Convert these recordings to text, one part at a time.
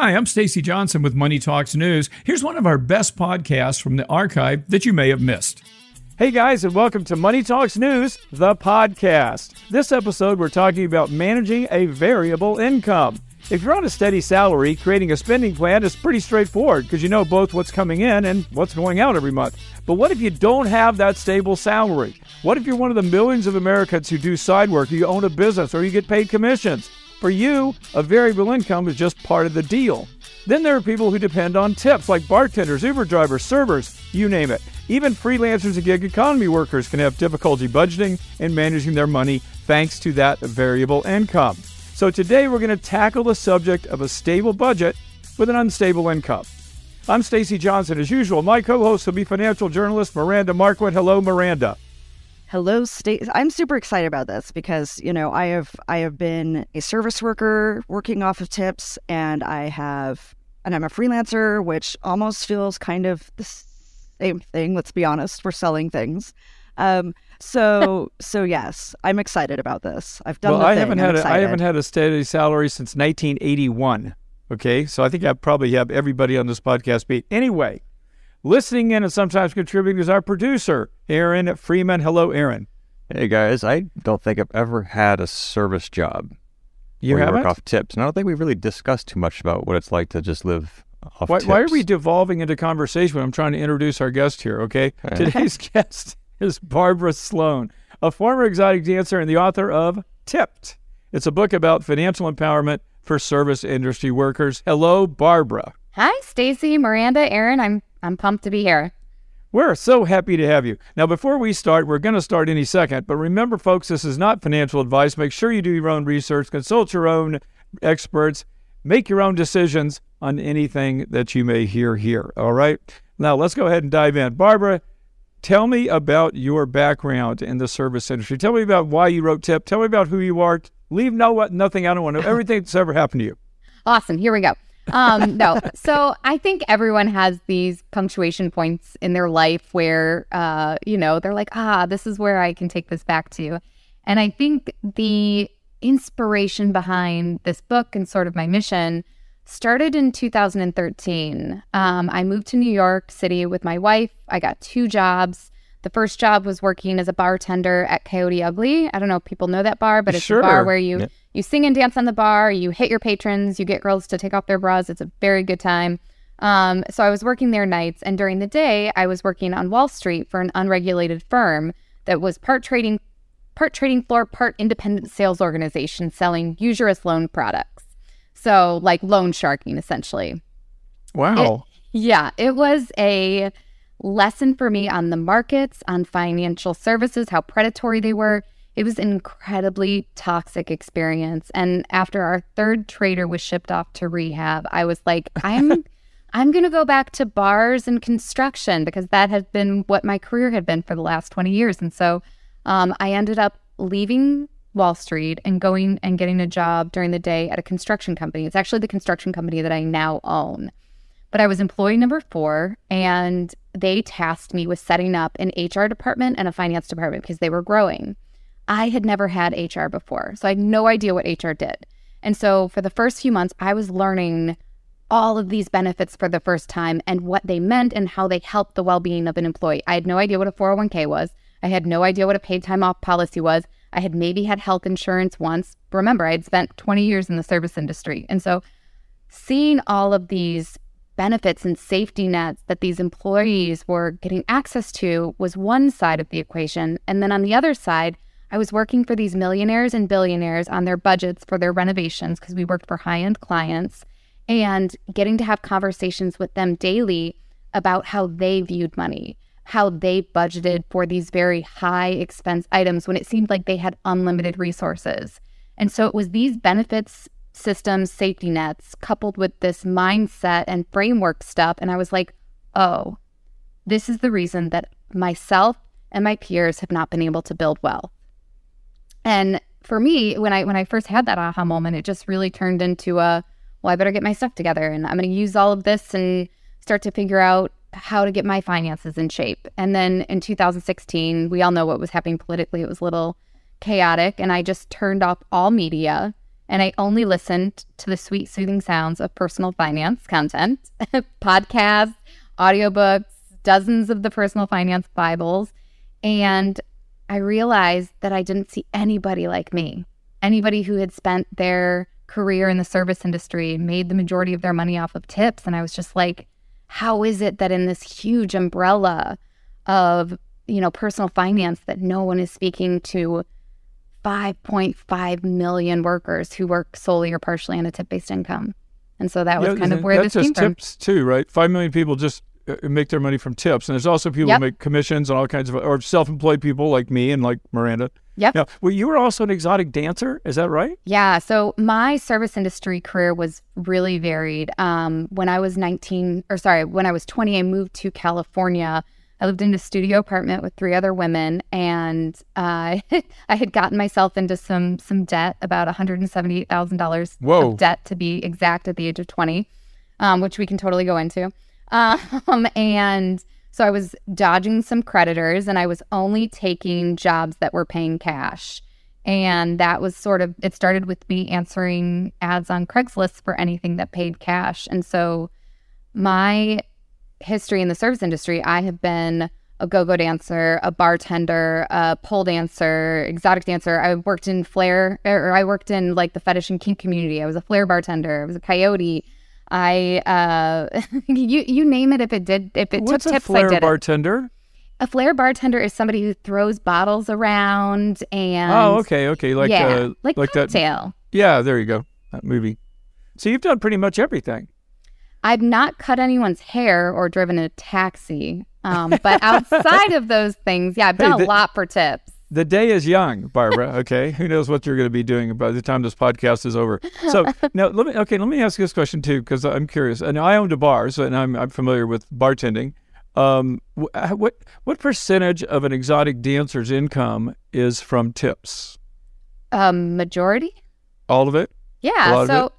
Hi, I'm Stacy Johnson with Money Talks News. Here's one of our best podcasts from the archive that you may have missed. Hey guys, and welcome to Money Talks News, the podcast. This episode, we're talking about managing a variable income. If you're on a steady salary, creating a spending plan is pretty straightforward because you know both what's coming in and what's going out every month. But what if you don't have that stable salary? What if you're one of the millions of Americans who do side work, or you own a business, or you get paid commissions? For you, a variable income is just part of the deal. Then there are people who depend on tips like bartenders, Uber drivers, servers, you name it. Even freelancers and gig economy workers can have difficulty budgeting and managing their money thanks to that variable income. So today we're going to tackle the subject of a stable budget with an unstable income. I'm Stacy Johnson. As usual, my co-host will be financial journalist Miranda Marquit. Hello, Miranda. Hello, state. I'm super excited about this because you know I have I have been a service worker working off of tips, and I have and I'm a freelancer, which almost feels kind of the same thing. Let's be honest, we're selling things. Um, so so yes, I'm excited about this. I've done. Well, I haven't had a, I haven't had a steady salary since 1981. Okay, so I think I probably have everybody on this podcast beat. Anyway, Listening in and sometimes contributing is our producer, Aaron Freeman. Hello, Aaron. Hey guys, I don't think I've ever had a service job. You where haven't? work off tips, and I don't think we've really discussed too much about what it's like to just live off Why, tips. why are we devolving into conversation when I'm trying to introduce our guest here? Okay, today's guest is Barbara Sloan, a former exotic dancer and the author of Tipped. It's a book about financial empowerment for service industry workers. Hello, Barbara. Hi, Stacy, Miranda, Aaron. I'm I'm pumped to be here. We're so happy to have you. Now, before we start, we're going to start any second, but remember, folks, this is not financial advice. Make sure you do your own research, consult your own experts, make your own decisions on anything that you may hear here. All right. Now, let's go ahead and dive in. Barbara, tell me about your background in the service industry. Tell me about why you wrote TIP. Tell me about who you are. Leave no nothing. I don't want to know everything that's ever happened to you. Awesome. Here we go um, no. So I think everyone has these punctuation points in their life where, uh, you know, they're like, ah, this is where I can take this back to. And I think the inspiration behind this book and sort of my mission started in 2013. Um, I moved to New York City with my wife. I got two jobs. The first job was working as a bartender at Coyote Ugly. I don't know if people know that bar, but it's sure. a bar where you you sing and dance on the bar, you hit your patrons, you get girls to take off their bras. It's a very good time. Um, so I was working there nights, and during the day, I was working on Wall Street for an unregulated firm that was part trading, part trading floor, part independent sales organization selling usurious loan products. So like loan sharking, essentially. Wow. It, yeah, it was a lesson for me on the markets, on financial services, how predatory they were. It was an incredibly toxic experience. And after our third trader was shipped off to rehab, I was like, I'm I'm going to go back to bars and construction because that had been what my career had been for the last 20 years. And so um, I ended up leaving Wall Street and going and getting a job during the day at a construction company. It's actually the construction company that I now own. But I was employee number four, and they tasked me with setting up an HR department and a finance department because they were growing. I had never had HR before, so I had no idea what HR did. And so for the first few months, I was learning all of these benefits for the first time and what they meant and how they helped the well being of an employee. I had no idea what a 401k was. I had no idea what a paid time off policy was. I had maybe had health insurance once. Remember, I had spent 20 years in the service industry. And so seeing all of these benefits and safety nets that these employees were getting access to was one side of the equation. And then on the other side, I was working for these millionaires and billionaires on their budgets for their renovations because we worked for high end clients and getting to have conversations with them daily about how they viewed money, how they budgeted for these very high expense items when it seemed like they had unlimited resources. And so it was these benefits systems, safety nets, coupled with this mindset and framework stuff. And I was like, oh, this is the reason that myself and my peers have not been able to build wealth. And for me, when I when I first had that aha moment, it just really turned into a well, I better get my stuff together and I'm going to use all of this and start to figure out how to get my finances in shape. And then in 2016, we all know what was happening politically. It was a little chaotic and I just turned off all media and I only listened to the sweet, soothing sounds of personal finance content, podcasts, audiobooks, dozens of the personal finance Bibles. And I realized that I didn't see anybody like me, anybody who had spent their career in the service industry, made the majority of their money off of tips. And I was just like, how is it that in this huge umbrella of, you know, personal finance that no one is speaking to 5.5 million workers who work solely or partially on a tip-based income? And so that was Yeah, kind of where this came just from. tips too, right? Five million people just uh, make their money from tips, and there's also people Yep. who make commissions and all kinds of, or self-employed people like me and like Miranda. Yep. Now, well, you were also an exotic dancer, is that right? Yeah. So my service industry career was really varied. Um, when I was 19, or sorry, when I was 20, I moved to California. I lived in a studio apartment with three other women, and uh, I had gotten myself into some some debt, about one hundred and seventy eight thousand dollars of debt to be exact, at the age of 20, um, which we can totally go into. Um, and so I was dodging some creditors, and I was only taking jobs that were paying cash. And that was sort of, it started with me answering ads on Craigslist for anything that paid cash. And so my history in the service industry, I have been a go-go dancer, a bartender, a pole dancer, exotic dancer. I worked in flair, or I worked in like the fetish and kink community. I was a flair bartender. I was a coyote. I, uh, you you name it. If it did, if it What's took a tips, I flair did it. bartender? A flair bartender is somebody who throws bottles around and oh, okay, okay, like yeah, uh, like, that. cocktail. Yeah, there you go. That movie. So you've done pretty much everything. I've not cut anyone's hair or driven a taxi. Um, but outside of those things, yeah, I've Hey, done a the- lot for tips. The day is young, Barbara. Okay, who knows what you're going to be doing by the time this podcast is over? So now, let me okay, let me ask you this question too, because I'm curious. And I owned a bar, so and I'm I'm familiar with bartending. Um, uh, what what percentage of an exotic dancer's income is from tips? Um, majority? All of it? Yeah. So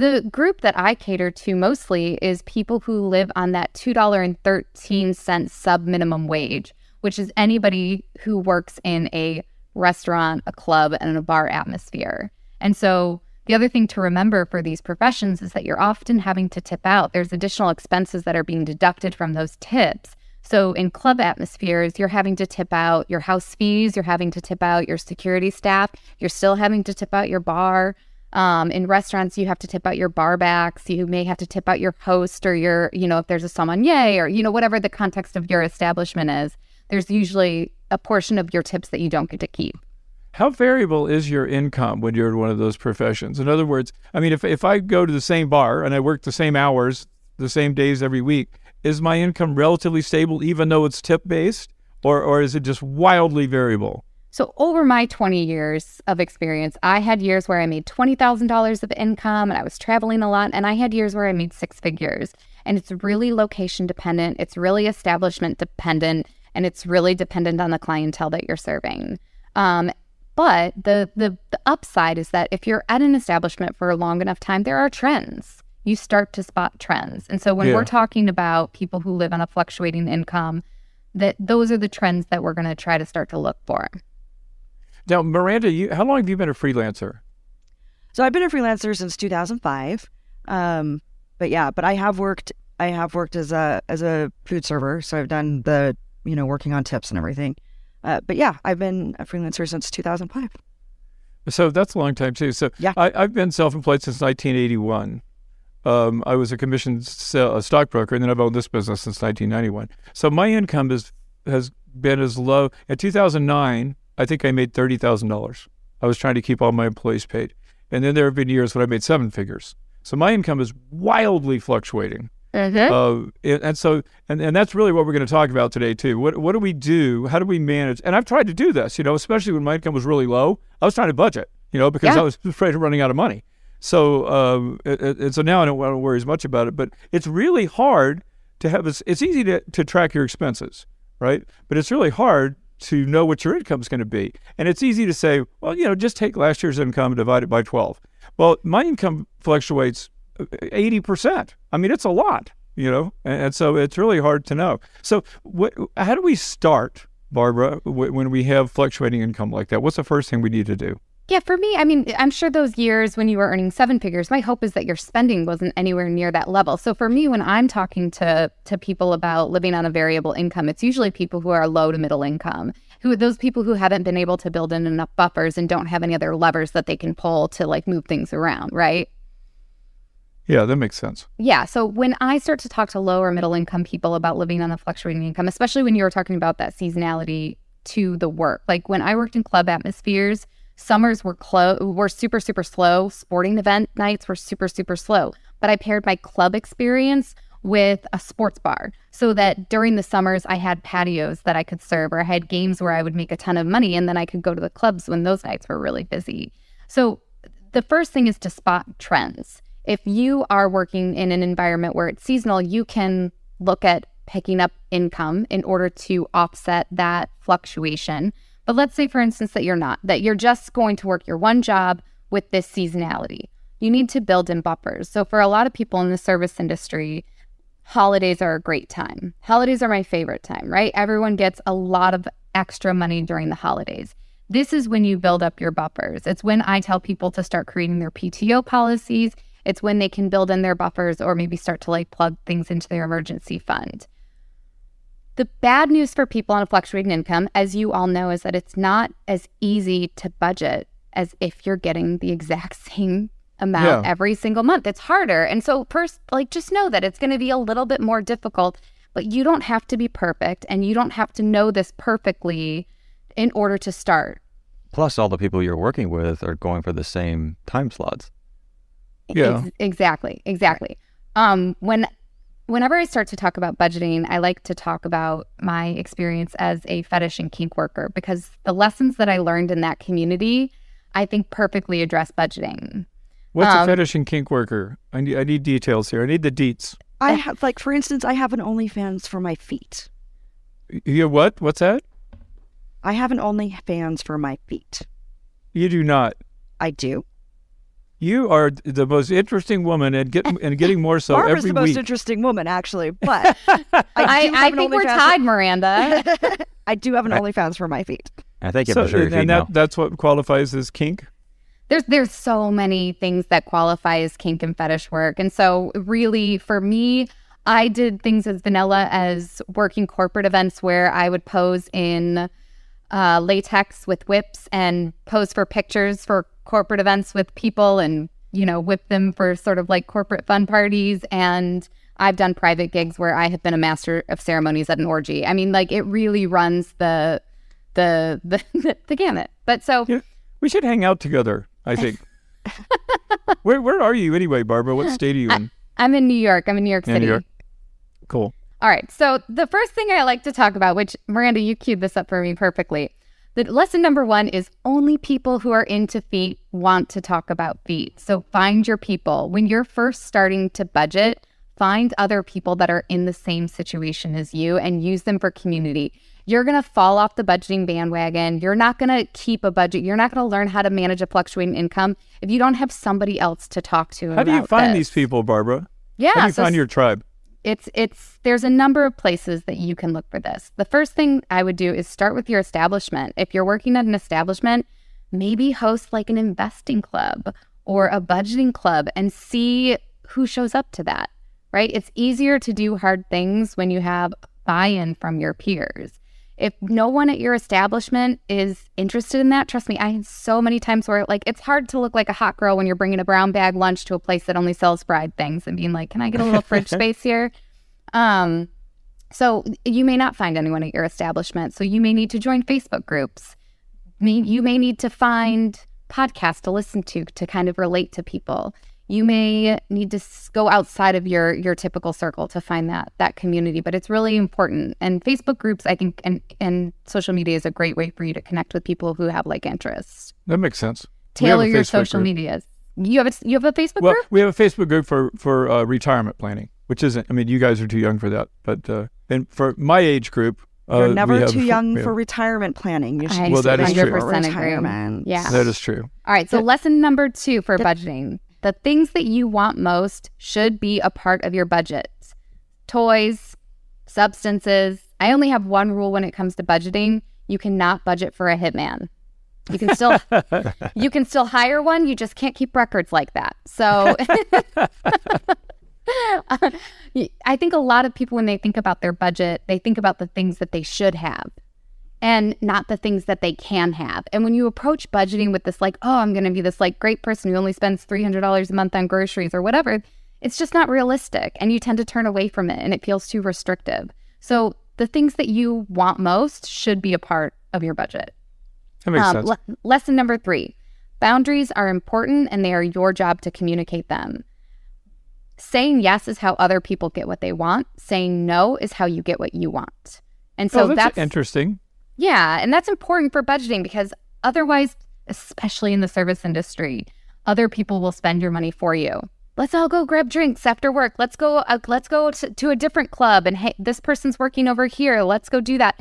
the group that I cater to mostly is people who live on that $2.13 sub minimum wage, which is anybody who works in a restaurant, a club, and a bar atmosphere. And so the other thing to remember for these professions is that you're often having to tip out. There's additional expenses that are being deducted from those tips. So in club atmospheres, you're having to tip out your house fees, you're having to tip out your security staff, you're still having to tip out your bar. Um, in restaurants, you have to tip out your bar backs. You may have to tip out your host or your, you know, if there's a sommelier or, you know, whatever the context of your establishment is, there's usually a portion of your tips that you don't get to keep. How variable is your income when you're in one of those professions? In other words, I mean, if, if I go to the same bar and I work the same hours, the same days every week, is my income relatively stable even though it's tip based? Or, or is it just wildly variable? So over my 20 years of experience, I had years where I made $20,000 of income and I was traveling a lot. And I had years where I made six figures. And it's really location dependent. It's really establishment dependent. And it's really dependent on the clientele that you're serving. Um, but the, the the upside is that if you're at an establishment for a long enough time, there are trends. You start to spot trends. And so when Yeah. we're talking about people who live on a fluctuating income, that those are the trends that we're going to try to start to look for. Now, Miranda, you, how long have you been a freelancer? So I've been a freelancer since 2005. Um, but yeah, but I have worked. I have worked as a as a food server. So I've done the you know working on tips and everything. Uh, but yeah, I've been a freelancer since 2005. So that's a long time too. So Yeah. I, I've been self-employed since 1981. Um, I was a commissioned stockbroker, and then I've owned this business since 1991. So my income is has been as low. In 2009, I think I made thirty thousand dollars. I was trying to keep all my employees paid, and then there have been years when I made seven figures. So my income is wildly fluctuating. Uh, and, so, and, and that's really what we're going to talk about today too. What what do we do? How do we manage? And I've tried to do this, you know, especially when my income was really low. I was trying to budget, you know, because Yeah. I was afraid of running out of money. So, um, and so now I don't want to worry as much about it. But it's really hard to have. It's, it's easy to to track your expenses, right? But it's really hard to know what your income is going to be. And it's easy to say, well, you know, just take last year's income and divide it by twelve. Well, my income fluctuates uh, eighty percent. I mean, it's a lot, you know, and, and so it's really hard to know. So, what? How do we start, Barbara, when we have fluctuating income like that? What's the first thing we need to do? Yeah, for me, I mean, I'm sure those years when you were earning seven figures, my hope is that your spending wasn't anywhere near that level. So for me, when I'm talking to to people about living on a variable income, it's usually people who are low to middle income, who those people who haven't been able to build in enough buffers and don't have any other levers that they can pull to like move things around, right? Yeah, that makes sense. Yeah. So when I start to talk to lower middle income people about living on a fluctuating income, especially when you were talking about that seasonality to the work, like when I worked in club atmospheres, summers were clo- were super super slow. Sporting event nights were super super slow. But I paired my club experience with a sports bar so that during the summers I had patios that I could serve or I had games where I would make a ton of money and then I could go to the clubs when those nights were really busy. So the first thing is to spot trends. If you are working in an environment where it's seasonal, you can look at picking up income in order to offset that fluctuation. But let's say, for instance, that you're not, that you're just going to work your one job with this seasonality. You need to build in buffers. So, for a lot of people in the service industry, holidays are a great time. Holidays are my favorite time, right? Everyone gets a lot of extra money during the holidays. This is when you build up your buffers. It's when I tell people to start creating their PTO policies. It's when they can build in their buffers or maybe start to like plug things into their emergency fund. The bad news for people on a fluctuating income, as you all know, is that it's not as easy to budget as if you're getting the exact same amount Yeah. every single month. It's harder. And so, first, like, just know that it's going to be a little bit more difficult, but you don't have to be perfect and you don't have to know this perfectly in order to start. Plus, all the people you're working with are going for the same time slots. Yeah. Ex- exactly. Exactly. Um, when whenever I start to talk about budgeting, I like to talk about my experience as a fetish and kink worker because the lessons that I learned in that community, I think perfectly address budgeting. What's a Um, fetish and kink worker? I need I need details here. I need the deets. I have, like, for instance, I have an OnlyFans for my feet. You what? What's that? I have an OnlyFans for my feet. You do not. I do. You are the most interesting woman and get and getting more so Barbara's every the most week. interesting woman, actually. But I, I, I have an think we're OnlyFans- tied, Miranda. I do have an OnlyFans for my feet. I think you So, have to and, and that that's what qualifies as kink. there's there's so many things that qualify as kink and fetish work and so really for me i did things as vanilla as working corporate events where i would pose in uh, latex with whips and pose for pictures for corporate events with people and you know whip them for sort of like corporate fun parties and i've done private gigs where i have been a master of ceremonies at an orgy i mean like it really runs the the the, the gamut but so Yeah, we should hang out together. I think. where where are you anyway, Barbara? What state are you in? I'm in New York. I'm in New York In City. New York. Cool. All right. So the first thing I like to talk about, which Miranda, you queued this up for me perfectly. The lesson number one is only people who are into feet want to talk about feet. So find your people. When you're first starting to budget, find other people that are in the same situation as you and use them for community. You're going to fall off the budgeting bandwagon. You're not going to keep a budget. You're not going to learn how to manage a fluctuating income if you don't have somebody else to talk to. How do you find this. these people, Barbara? Yeah. How do you so find your tribe? It's it's there's a number of places that you can look for this. The first thing I would do is start with your establishment. If you're working at an establishment, maybe host like an investing club or a budgeting club and see who shows up to that. Right? It's easier to do hard things when you have buy-in from your peers. If no one at your establishment is interested in that, trust me, I had so many times where like it's hard to look like a hot girl when you're bringing a brown bag lunch to a place that only sells fried things and being like, "Can I get a little fridge space here?" Um, so you may not find anyone at your establishment. So you may need to join Facebook groups. You may need to find podcasts to listen to to kind of relate to people. You may need to go outside of your your typical circle to find that that community, but it's really important. And Facebook groups, I think, and and social media is a great way for you to connect with people who have like interests. That makes sense. Tailor your Facebook social group. medias. You have a you have a Facebook Well, group? we have a Facebook group for for uh, retirement planning, which isn't. I mean, you guys are too young for that, but uh, and for my age group, uh, You're we never too young we for retirement planning. You should I Well, that is true. 100% agree. retirement. Yeah. That is true. All right. So, lesson number two for budgeting the things that you want most should be a part of your budget toys, substances. I only have one rule when it comes to budgeting you cannot budget for a hitman. You can still you can still hire one. You just can't keep records like that. So uh, I think a lot of people when they think about their budget, they think about the things that they should have and not the things that they can have. And when you approach budgeting with this like, oh, I'm going to be this like great person who only spends $300 a month on groceries or whatever, it's just not realistic and you tend to turn away from it and it feels too restrictive. So the things that you want most should be a part of your budget. That makes um, sense. Le- lesson number three boundaries are important and they are your job to communicate them. Saying yes is how other people get what they want, saying no is how you get what you want. And so oh, that's, that's interesting. Yeah. And that's important for budgeting because otherwise, especially in the service industry, other people will spend your money for you. Let's all go grab drinks after work. Let's go. Uh, let's go to, to a different club. And hey, this person's working over here. Let's go do that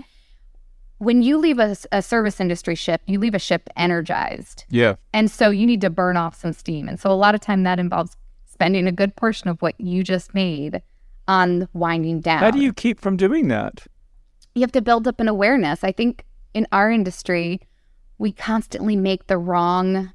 when you leave a, a, service industry ship, you leave a ship energized. Yeah. And so you need to burn off some steam. And so a lot of time that involves spending a good portion of what you just made on winding down. How do you keep from doing that? You have to build up an awareness. I think in our industry, we constantly make the wrong,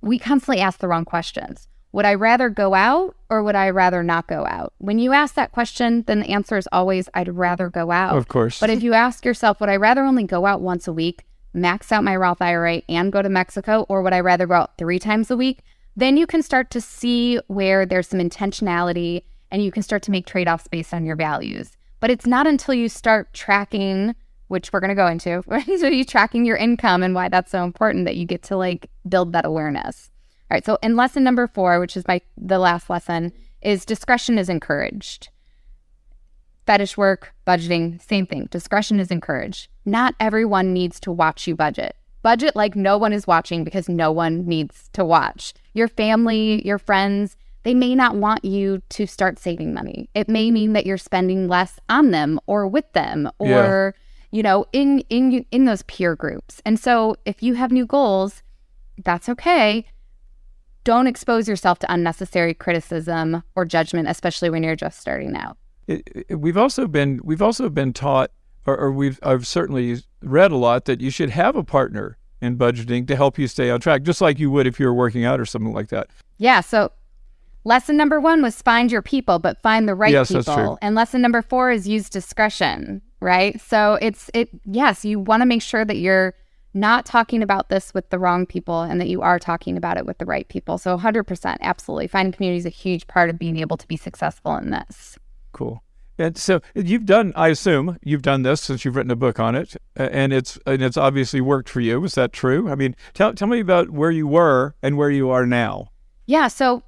we constantly ask the wrong questions. Would I rather go out or would I rather not go out? When you ask that question, then the answer is always, I'd rather go out. Of course. But if you ask yourself, would I rather only go out once a week, max out my Roth IRA, and go to Mexico, or would I rather go out three times a week? Then you can start to see where there's some intentionality and you can start to make trade offs based on your values. But it's not until you start tracking, which we're going to go into, so you tracking your income and why that's so important that you get to like build that awareness. All right. So in lesson number four, which is my the last lesson, is discretion is encouraged. Fetish work, budgeting, same thing. Discretion is encouraged. Not everyone needs to watch you budget. Budget like no one is watching because no one needs to watch. Your family, your friends, they may not want you to start saving money. It may mean that you're spending less on them or with them or yeah. you know, in in in those peer groups. And so if you have new goals, that's okay don't expose yourself to unnecessary criticism or judgment, especially when you're just starting out. It, it, we've also been we've also been taught, or, or we've I've certainly read a lot that you should have a partner in budgeting to help you stay on track, just like you would if you were working out or something like that. Yeah. So lesson number one was find your people, but find the right yes, people. And lesson number four is use discretion, right? So it's it yes, you want to make sure that you're not talking about this with the wrong people and that you are talking about it with the right people. So 100%, absolutely. Finding community is a huge part of being able to be successful in this. Cool. And so you've done, I assume you've done this since you've written a book on it, and it's and it's obviously worked for you. Is that true? I mean, tell tell me about where you were and where you are now. Yeah. So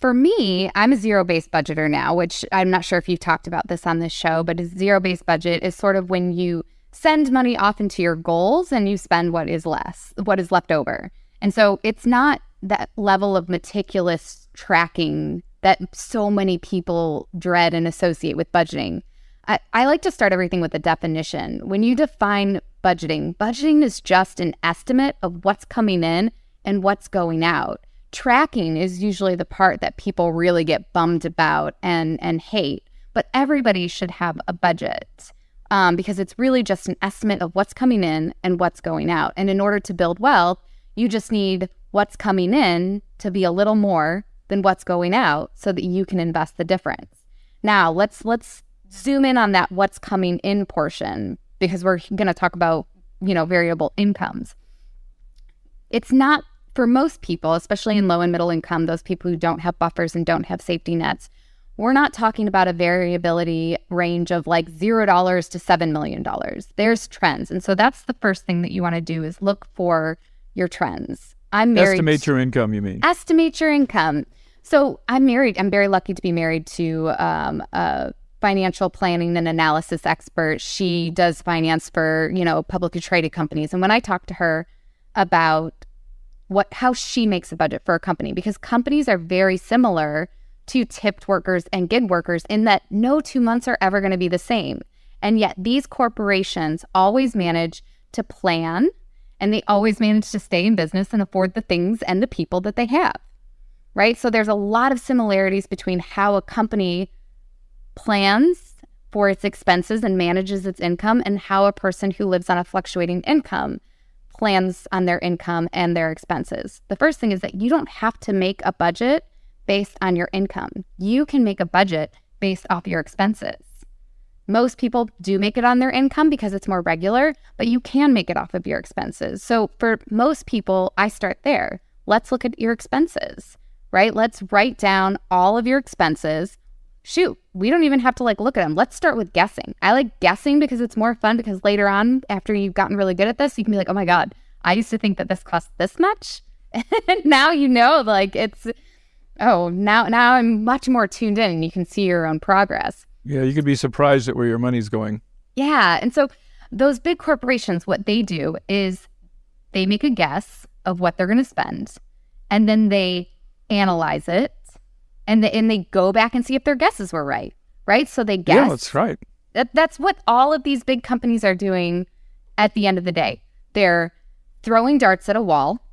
for me, I'm a zero based budgeter now, which I'm not sure if you've talked about this on this show, but a zero based budget is sort of when you send money off into your goals and you spend what is less, what is left over. And so it's not that level of meticulous tracking that so many people dread and associate with budgeting. I, I like to start everything with a definition. When you define budgeting, budgeting is just an estimate of what's coming in and what's going out. Tracking is usually the part that people really get bummed about and, and hate, but everybody should have a budget um, because it's really just an estimate of what's coming in and what's going out. And in order to build wealth, you just need what's coming in to be a little more than what's going out so that you can invest the difference. Now, let's let's zoom in on that what's coming in portion because we're going to talk about, you know, variable incomes. It's not for most people, especially in low and middle income, those people who don't have buffers and don't have safety nets, we're not talking about a variability range of like $0 to $7 million. There's trends. And so that's the first thing that you want to do is look for your trends. I'm married. Estimate your income, you mean? Estimate your income. So I'm married. I'm very lucky to be married to um, a financial planning and analysis expert. She does finance for, you know, publicly traded companies. And when I talk to her about what how she makes a budget for a company, because companies are very similar to tipped workers and gig workers in that no two months are ever going to be the same. And yet these corporations always manage to plan and they always manage to stay in business and afford the things and the people that they have. Right? So there's a lot of similarities between how a company plans for its expenses and manages its income and how a person who lives on a fluctuating income plans on their income and their expenses. The first thing is that you don't have to make a budget based on your income. You can make a budget based off your expenses. Most people do make it on their income because it's more regular, but you can make it off of your expenses. So for most people, I start there. Let's look at your expenses, right? Let's write down all of your expenses. Shoot, we don't even have to like look at them. Let's start with guessing. I like guessing because it's more fun because later on, after you've gotten really good at this, you can be like, oh my God, I used to think that this cost this much. and now you know, like it's, oh, now, now I'm much more tuned in and you can see your own progress. Yeah, you could be surprised at where your money's going. Yeah. And so those big corporations, what they do is they make a guess of what they're going to spend and then they analyze it and, the, and they go back and see if their guesses were right. Right. So they guess. Yeah, that's right. That, that's what all of these big companies are doing at the end of the day. They're throwing darts at a wall,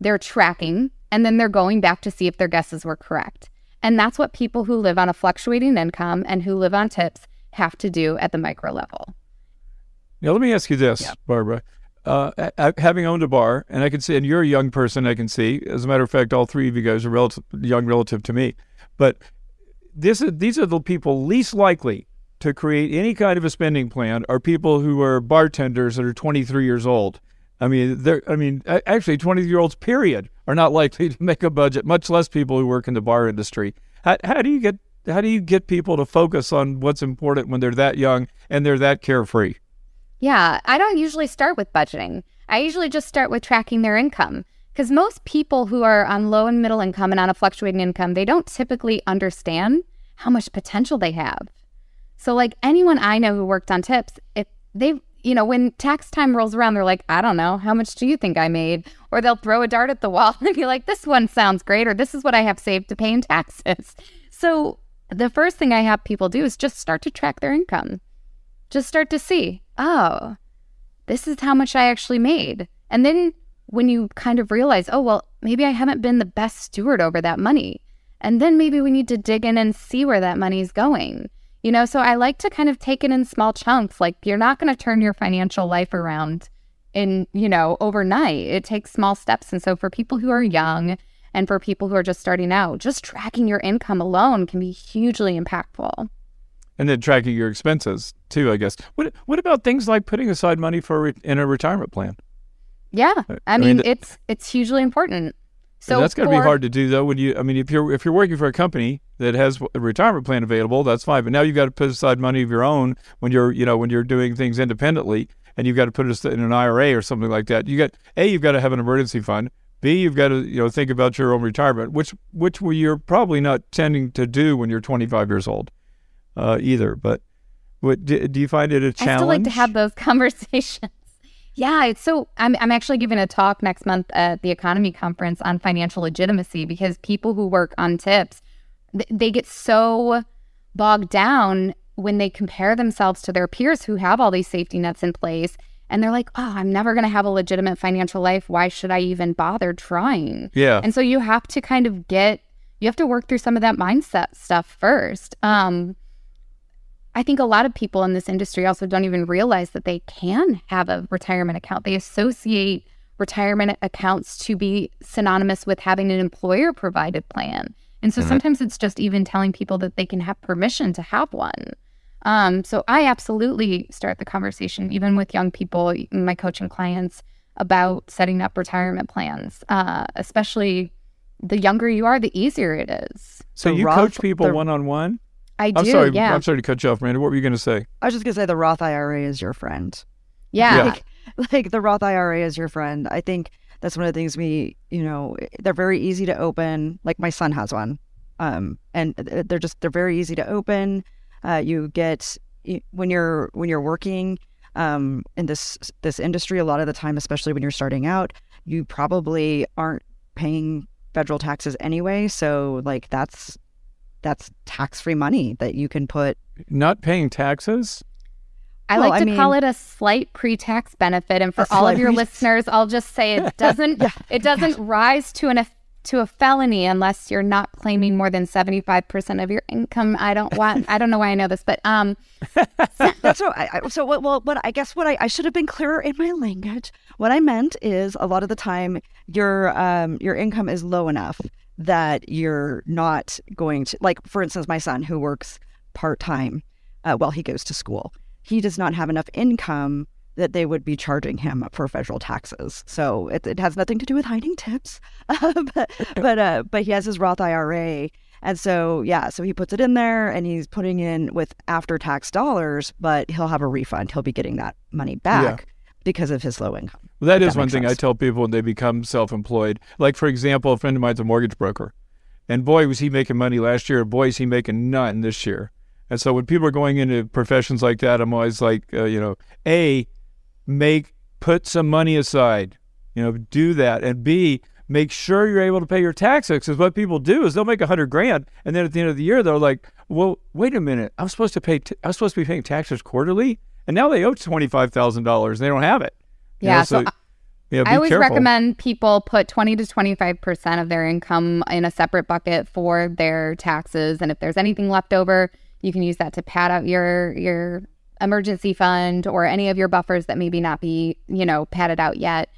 they're tracking, and then they're going back to see if their guesses were correct. And that's what people who live on a fluctuating income and who live on tips have to do at the micro level. Now, let me ask you this. Barbara. Uh, having owned a bar, and I can see, and you're a young person, I can see. As a matter of fact, all three of you guys are relative, young relative to me. But this is, these are the people least likely to create any kind of a spending plan are people who are bartenders that are 23 years old. I mean, they're, I mean, actually, 20 year olds, period, are not likely to make a budget, much less people who work in the bar industry. How, how do you get how do you get people to focus on what's important when they're that young and they're that carefree? Yeah, I don't usually start with budgeting. I usually just start with tracking their income because most people who are on low and middle income and on a fluctuating income, they don't typically understand how much potential they have. So, like anyone I know who worked on tips, if they you know, when tax time rolls around, they're like, I don't know, how much do you think I made? Or they'll throw a dart at the wall and be like, this one sounds great, or this is what I have saved to pay in taxes. So the first thing I have people do is just start to track their income. Just start to see, oh, this is how much I actually made. And then when you kind of realize, oh, well, maybe I haven't been the best steward over that money. And then maybe we need to dig in and see where that money is going. You know, so I like to kind of take it in small chunks. Like you're not going to turn your financial life around in, you know, overnight. It takes small steps. And so for people who are young and for people who are just starting out, just tracking your income alone can be hugely impactful. And then tracking your expenses too, I guess. What what about things like putting aside money for re- in a retirement plan? Yeah, I, I mean, mean it's it's hugely important. So that's going to be hard to do though. When you, I mean, if you're if you're working for a company that has a retirement plan available, that's fine. But now you've got to put aside money of your own when you're, you know, when you're doing things independently, and you've got to put it in an IRA or something like that. You got a, you've got to have an emergency fund. B, you've got to, you know, think about your own retirement, which which you're probably not tending to do when you're 25 years old, uh, either. But what do, do you find it a challenge? I still like to have those conversations. Yeah, it's so I'm I'm actually giving a talk next month at the economy conference on financial legitimacy because people who work on tips they get so bogged down when they compare themselves to their peers who have all these safety nets in place and they're like, "Oh, I'm never going to have a legitimate financial life. Why should I even bother trying?" Yeah. And so you have to kind of get you have to work through some of that mindset stuff first. Um I think a lot of people in this industry also don't even realize that they can have a retirement account. They associate retirement accounts to be synonymous with having an employer provided plan. And so mm-hmm. sometimes it's just even telling people that they can have permission to have one. Um, so I absolutely start the conversation, even with young people, my coaching clients, about setting up retirement plans, uh, especially the younger you are, the easier it is. So you Roth, coach people one on one? I do. I'm sorry. Yeah. I'm sorry to cut you off, Miranda. What were you going to say? I was just going to say the Roth IRA is your friend. Yeah. yeah. Like, like the Roth IRA is your friend. I think that's one of the things we, you know, they're very easy to open. Like my son has one, um, and they're just they're very easy to open. Uh, you get when you're when you're working um, in this this industry, a lot of the time, especially when you're starting out, you probably aren't paying federal taxes anyway. So like that's that's tax free money that you can put. Not paying taxes? I well, like to I mean, call it a slight pre-tax benefit, and for all of your listeners, I'll just say it doesn't yeah. it doesn't rise to an to a felony unless you're not claiming more than 75% of your income. I don't want, I don't know why I know this, but, um, That's what I, I- so. What, well, what I guess what I, I should have been clearer in my language. What I meant is a lot of the time your um your income is low enough that you're not going to like. For instance, my son who works part time uh, while he goes to school, he does not have enough income that they would be charging him for federal taxes. So it, it has nothing to do with hiding tips, but but uh, but he has his Roth IRA. And so, yeah, so he puts it in there and he's putting in with after tax dollars, but he'll have a refund. He'll be getting that money back because of his low income. Well, that that one thing I tell people when they become self-employed. Like for example, a friend of mine's a mortgage broker, and boy was he making money last year. Boy is he making none this year. And so when people are going into professions like that, I'm always like, uh, you know, a make put some money aside, you know, do that, and b make sure you're able to pay your taxes. Because what people do is they'll make a hundred grand, and then at the end of the year they're like, well, wait a minute, I'm supposed to pay, t- I'm supposed to be paying taxes quarterly, and now they owe twenty five thousand dollars, and they don't have it. You know, Yeah, so yeah, be I always careful. recommend people put 20 to 25% of their income in a separate bucket for their taxes. And if there's anything left over, you can use that to pad out your, your emergency fund or any of your buffers that maybe not be, you know, padded out yet.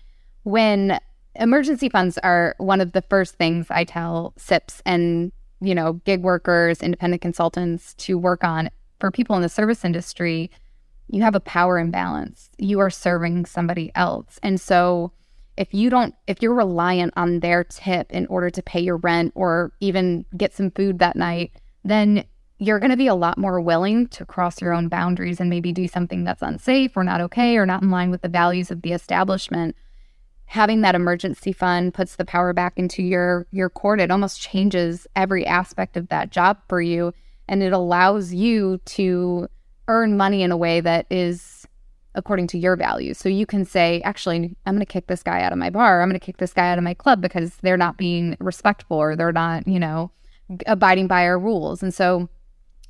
When emergency funds are one of the first things I tell SIPs and, you know, gig workers, independent consultants to work on for people in the service industry you have a power imbalance. You are serving somebody else. And so if you don't if you're reliant on their tip in order to pay your rent or even get some food that night, then you're going to be a lot more willing to cross your own boundaries and maybe do something that's unsafe or not okay or not in line with the values of the establishment. Having that emergency fund puts the power back into your your court. It almost changes every aspect of that job for you and it allows you to earn money in a way that is according to your values. So you can say, actually, I'm going to kick this guy out of my bar. I'm going to kick this guy out of my club because they're not being respectful or they're not, you know, abiding by our rules. And so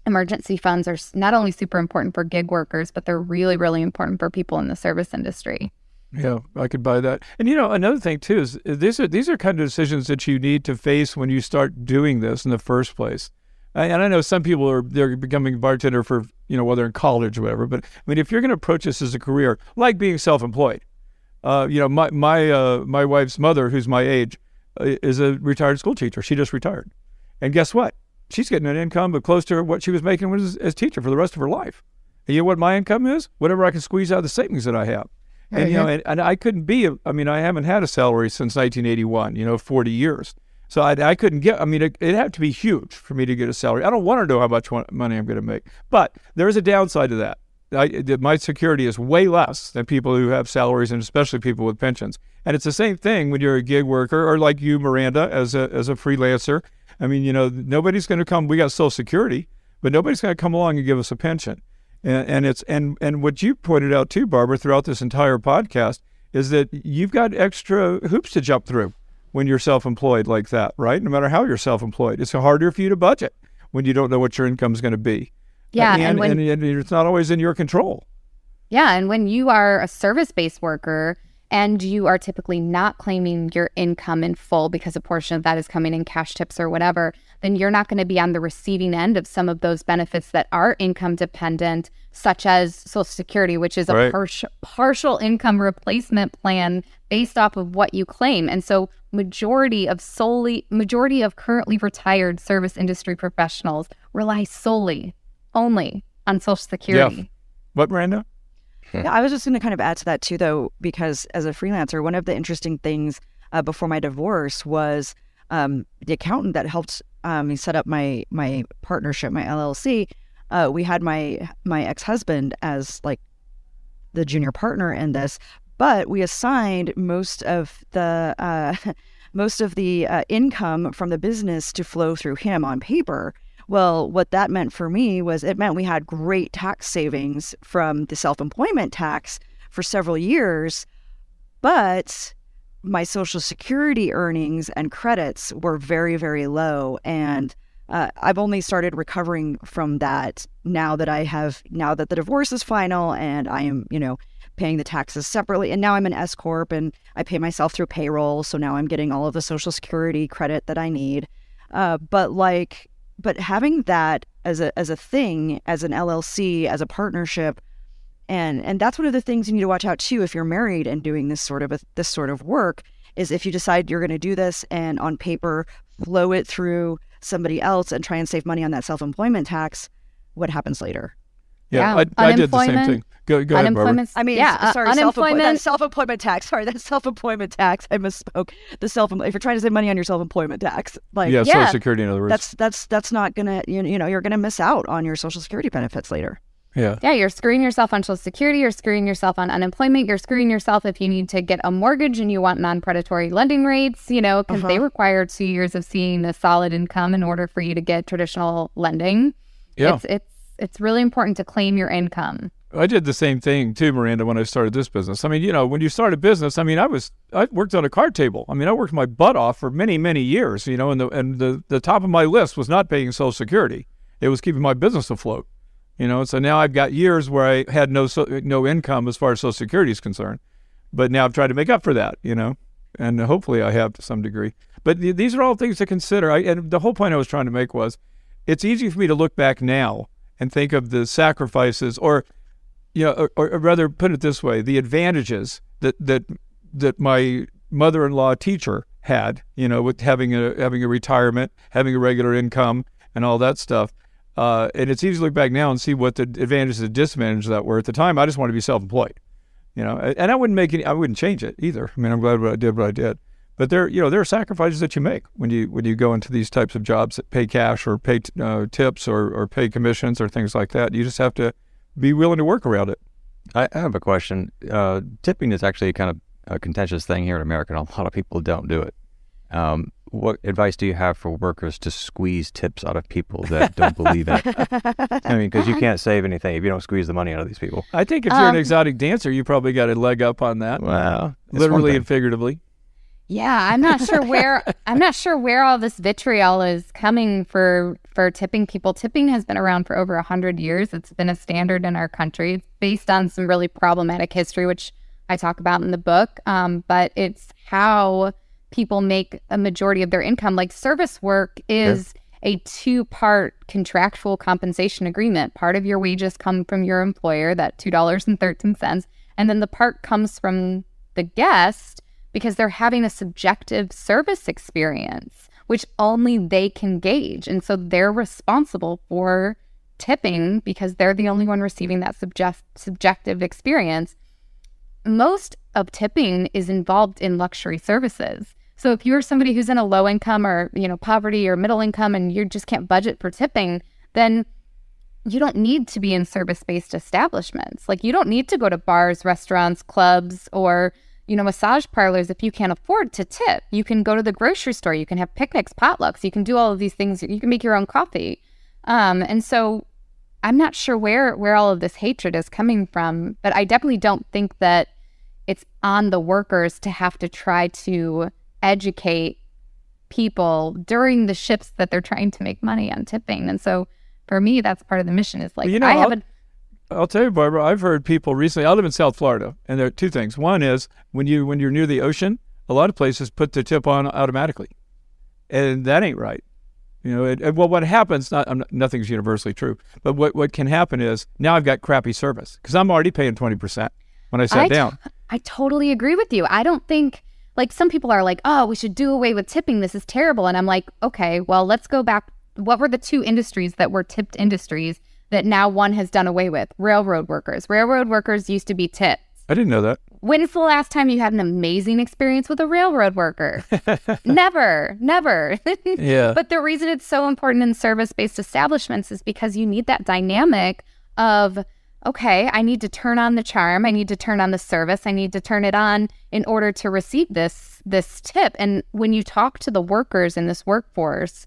emergency funds are not only super important for gig workers, but they're really, really important for people in the service industry. Yeah, I could buy that. And you know, another thing too is uh, these are these are kind of decisions that you need to face when you start doing this in the first place. And I know some people are they're becoming bartender for you know while they're in college or whatever. But I mean, if you're going to approach this as a career, like being self-employed, uh, you know, my my uh, my wife's mother, who's my age, uh, is a retired school teacher. She just retired, and guess what? She's getting an income but close to what she was making as, as teacher for the rest of her life. And you know what my income is? Whatever I can squeeze out of the savings that I have. And you know, and, and I couldn't be. a- I mean, I haven't had a salary since 1981. You know, 40 years. So I, I couldn't get. I mean, it, have to be huge for me to get a salary. I don't want to know how much money I'm going to make. But there is a downside to that. I, my security is way less than people who have salaries, and especially people with pensions. And it's the same thing when you're a gig worker, or like you, Miranda, as a as a freelancer. I mean, you know, nobody's going to come. We got Social Security, but nobody's going to come along and give us a pension. And, and it's and and what you pointed out too, Barbara, throughout this entire podcast is that you've got extra hoops to jump through when you're self-employed like that, right? No matter how you're self-employed, it's harder for you to budget when you don't know what your income is going to be. Yeah, and, and when- and, and it's not always in your control. Yeah. And when you are a service based worker and you are typically not claiming your income in full because a portion of that is coming in cash tips or whatever, then you're not going to be on the receiving end of some of those benefits that are income dependent, such as Social Security, which is a Right. partial partial income replacement plan based off of what you claim. And so majority of solely majority of currently retired service industry professionals rely solely only on Social Security. Yeah. What, Miranda? Yeah, I was just going to kind of add to that too, though, because as a freelancer, one of the interesting things uh, before my divorce was um, the accountant that helped um, me set up my my partnership, my LLC. Uh, we had my my ex husband as like the junior partner in this, but we assigned most of the uh, most of the uh, income from the business to flow through him on paper. Well, what that meant for me was it meant we had great tax savings from the self employment tax for several years, but my Social Security earnings and credits were very, very low. And uh, I've only started recovering from that now that I have, now that the divorce is final and I am, you know, paying the taxes separately. And now I'm an S corp and I pay myself through payroll, so now I'm getting all of the Social Security credit that I need. Uh, but like, but having that as a as a thing, as an LLC, as a partnership, and and that's one of the things you need to watch out too if you're married and doing this sort of a, this sort of work is if you decide you're going to do this and on paper flow it through somebody else and try and save money on that self-employment tax, what happens later? Yeah, Yeah, I, I did the same thing. Go, go ahead, Barbara. Unemployment. I mean, yeah, s- uh, sorry, unemployment. self-employment tax. Sorry, that self-employment tax. I misspoke. The self if you're trying to save money on your self-employment tax, like yeah, Yeah. Social Security, in other words. that's that's that's not gonna you you know you're gonna miss out on your social security benefits later. yeah. Yeah, you're screwing yourself on Social Security. You're screwing yourself on unemployment. You're screwing yourself if you need to get a mortgage and you want non-predatory lending rates. You know, because they require two years of seeing a solid income in order for you to get traditional lending. Yeah. It's it's it's really important to claim your income. I did the same thing too, Miranda, when I started this business. I mean, you know, when you start a business, I mean, I was I worked on a card table. I mean, I worked my butt off for many, many years, you know, and the and the, the top of my list was not paying Social Security. It was keeping my business afloat. You know, so now I've got years where I had no so, no income as far as Social Security is concerned. But now I've tried to make up for that, you know, and hopefully I have to some degree. But th- these are all things to consider. I, and the whole point I was trying to make was it's easy for me to look back now and think of the sacrifices or you know, or, or rather put it this way, the advantages that that that my mother-in-law teacher had, you know, with having a having a retirement, having a regular income, and all that stuff. Uh, and it's easy to look back now and see what the advantages and disadvantages that were. At the time, I just wanted to be self-employed, you know, and I wouldn't make any, I wouldn't change it either. I mean, I'm glad what I did what I did. But there, you know, there are sacrifices that you make when you when you go into these types of jobs that pay cash or pay uh, tips or, or pay commissions or things like that. You just have to be willing to work around it. I, I have a question. Uh, tipping is actually kind of a contentious thing here in America, and a lot of people don't do it. Um, what advice do you have for workers to squeeze tips out of people that don't believe it? I mean, because you can't save anything if you don't squeeze the money out of these people. I think if you're an Um, exotic dancer, you probably got a leg up on that, Well, literally and figuratively. Yeah, I'm not sure where I'm not sure where all this vitriol is coming for for tipping people. Tipping has been around for over a hundred years. It's been a standard in our country. It's based on some really problematic history, which I talk about in the book. Um, but it's how people make a majority of their income. Like service work is a two part contractual compensation agreement. Part of your wages come from your employer, that two dollars and thirteen cents, and then the part comes from the guest because they're having a subjective service experience, which only they can gauge. And so they're responsible for tipping because they're the only one receiving that subject- subjective experience. Most of tipping is involved in luxury services. So if you're somebody who's in a low income or, you know, poverty or middle income and you just can't budget for tipping, then you don't need to be in service-based establishments. Like you don't need to go to bars, restaurants, clubs or you know, massage parlors, if you can't afford to tip, you can go to the grocery store, you can have picnics, potlucks, you can do all of these things, you can make your own coffee. Um, and so I'm not sure where where all of this hatred is coming from, but I definitely don't think that it's on the workers to have to try to educate people during the shifts that they're trying to make money on tipping. And so for me, that's part of the mission is like Well, you know, I have I'll- tell you, Barbara. I've heard people recently. I live in South Florida, and there are two things. One is when you when you're near the ocean, a lot of places put the tip on automatically, and that ain't right. You know, it, well, what happens? Not nothing's universally true, but what what can happen is now I've got crappy service because I'm already paying twenty percent when I sat I t- down. I totally agree with you. I don't think like some people are like, "Oh, we should do away with tipping. This is terrible." And I'm like, "Okay, well, let's go back. What were the two industries that were tipped industries that now one has done away with? Railroad workers. Railroad workers used to be tipped. I didn't know that. When's the last time you had an amazing experience with a railroad worker? never, never. Yeah. But the reason it's so important in service based establishments is because you need that dynamic of, okay, I need to turn on the charm, I need to turn on the service, I need to turn it on in order to receive this this tip. And when you talk to the workers in this workforce,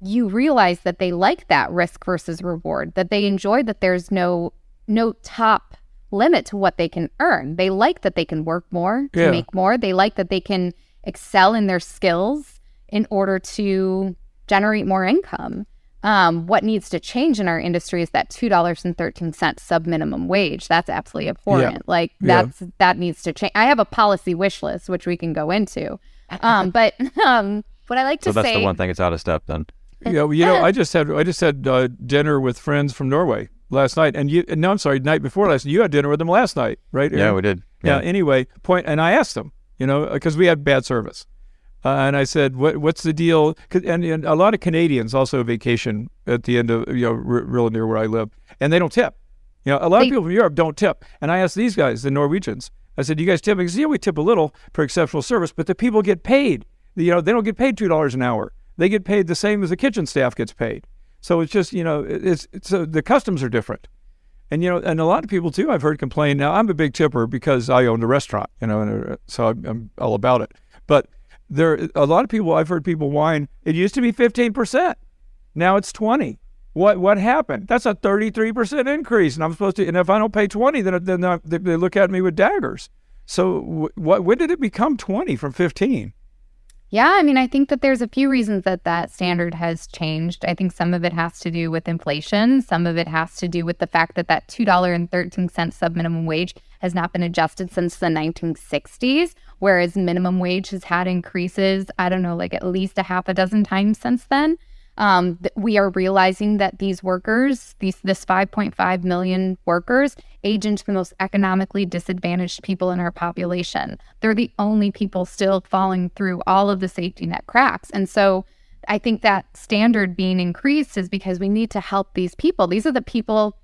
you realize that they like that risk versus reward, that they enjoy that there's no no top limit to what they can earn. They like that they can work more to Yeah. make more. They like that they can excel in their skills in order to generate more income. Um, what needs to change in our industry is that two dollars and thirteen cents sub minimum wage. That's absolutely abhorrent. Yeah. Like Yeah. that's that needs to change. I have a policy wish list which we can go into, um, but um, what I like to So that's say, the one thing that's out of step then. Yeah, well, you know, I just had I just had uh, dinner with friends from Norway last night, and you no, I'm sorry, night before last. You had dinner with them last night, right? Yeah, we did. Yeah. Anyway, point, and I asked them, you know, because we had bad service, uh, and I said, "What what's the deal?" 'Cause- And, and a lot of Canadians also vacation at the end of you know r- real near where I live, and they don't tip. You know, a lot They- of people from Europe don't tip, and I asked these guys, the Norwegians, I said, "You guys tip?" Because yeah, we tip a little for exceptional service, but the people get paid. You know, they don't get paid two dollars an hour. They get paid the same as the kitchen staff gets paid. So it's just you know, it's, it's so the customs are different. And you know, and a lot of people too, I've heard complain. Now, I'm a big tipper because I owned a restaurant, you know, and uh, so I'm, I'm all about it. But there, a lot of people, I've heard people whine. It used to be 15 percent, now it's 20. What what happened? That's a 33 percent increase, and I'm supposed to. And if I don't pay 20, then then I, they, they look at me with daggers. So wh- what? When did it become 20 from 15? Yeah, I mean, I think that there's a few reasons that that standard has changed. I think some of it has to do with inflation. Some of it has to do with the fact that that $2.13 sub minimum wage has not been adjusted since the 1960s, whereas minimum wage has had increases, I don't know, like at least a half a dozen times since then. Um, we are realizing that these workers, these this 5.5 million workers, age into the most economically disadvantaged people in our population. They're the only people still falling through all of the safety net cracks, and so I think that standard being increased is because we need to help these people. These are the people,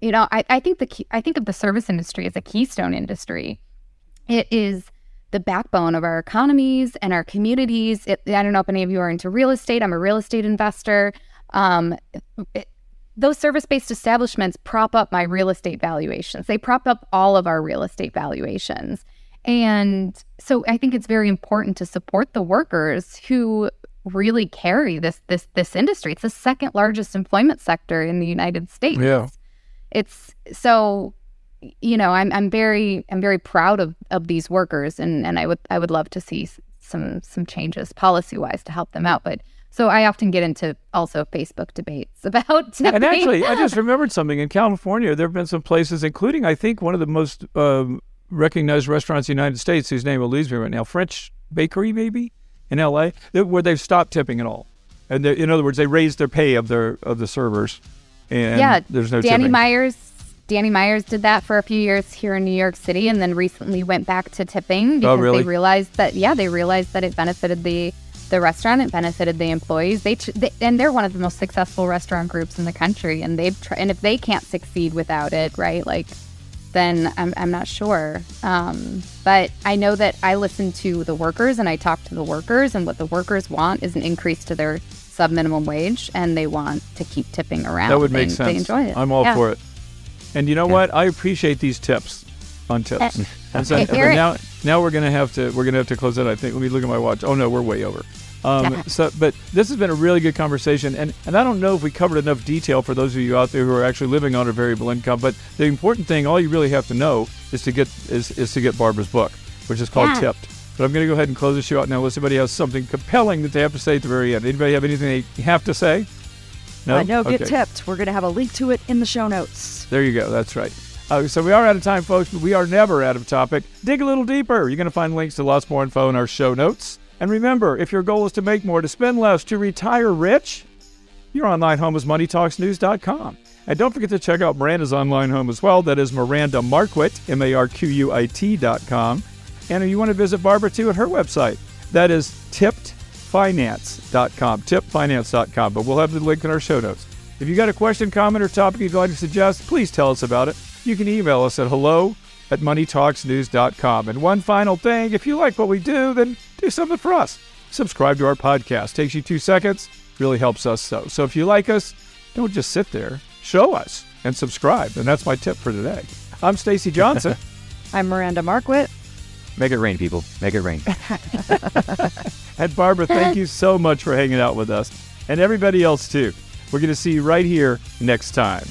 you know. I, I think the key, I think of the service industry as a keystone industry. It is the backbone of our economies and our communities. It, I don't know if any of you are into real estate. I'm a real estate investor. Um, it- those service based establishments prop up my real estate valuations. They prop up all of our real estate valuations. And so I think it's very important to support the workers who really carry this this this industry. It's the second largest employment sector in the United States Yeah. it's so you know i'm i'm very i'm very proud of of these workers and and i would i would love to see some some changes policy wise to help them out but so i often get into also facebook debates about tipping. And actually, I just remembered something. In California, there have been some places, including I think one of the most um, recognized restaurants in the United States, whose name eludes me right now, French Bakery, maybe in L.A., where they've stopped tipping at all. And in other words, they raised their pay of their of the servers, and yeah there's no danny tipping. Meyers Danny Meyers did that for a few years here in new york city and then recently went back to tipping because Oh, really? they realized that yeah they realized that it benefited the the restaurant it benefited the employees they, they and they're one of the most successful restaurant groups in the country and they've tr- and if they can't succeed without it right like then I'm, I'm not sure um, but i know that i listen to the workers and i talk to the workers and what the workers want is an increase to their sub minimum wage and they want to keep tipping around That would make they, sense. they enjoy it I'm all Yeah. for it. And you know what? I appreciate these tips on tips. And so- Hey, but now, now we're gonna have to we're gonna have to close that. I think. Let me look at my watch. Oh no, we're way over. Um, so, but this has been a really good conversation, and, and I don't know if we covered enough detail for those of you out there who are actually living on a variable income. But the important thing, all you really have to know, is to get is, is to get Barbara's book, which is called Yeah. Tipped. But I'm going to go ahead and close the show out now. Unless anybody has something compelling that they have to say at the very end. Anybody have anything they have to say? No. Uh, no, get Okay. tipped. We're going to have a link to it in the show notes. There you go. That's right. Uh, so we are out of time, folks, but we are never out of topic. Dig a little deeper. You're going to find links to lots more info in our show notes. And remember, if your goal is to make more, to spend less, to retire rich, your online home is moneytalksnews.com. And don't forget to check out Miranda's online home as well. That is Miranda Marquit, M A R Q U I T dot com. And if you want to visit Barbara too at her website, that is tippedfinance.com. Tippedfinance.com. But we'll have the link in our show notes. If you got a question, comment, or topic you'd like to suggest, please tell us about it. You can email us at hello at moneytalksnews.com. And one final thing if you like what we do, then do something for us. Subscribe to our podcast. Takes you two seconds, really helps us so. So if you like us, don't just sit there. Show us and subscribe. And that's my tip for today. I'm Stacy Johnson. I'm Miranda Marquit. Make it rain, people. Make it rain. And Barbara, thank you so much for hanging out with us. And everybody else, too. We're going to see you right here next time.